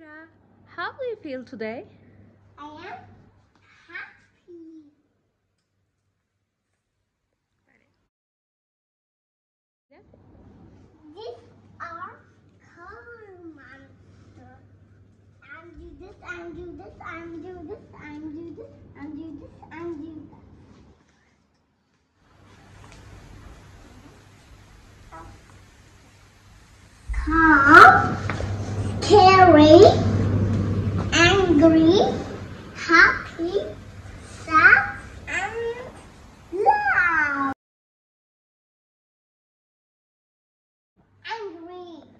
Mira, how do you feel today? I am happy. These are car monster. And do this, and do this, and do this, and do this, and do this, and do that. Calm, scary, angry, happy, sad, and loud. Angry.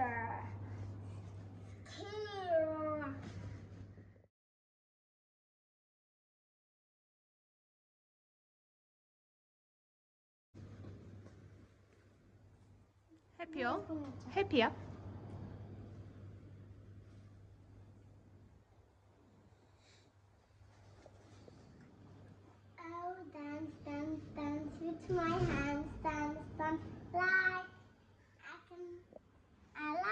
Hey, 해피야. Oh, dance, dance, dance with my hands, dance, dance, like I can, I like.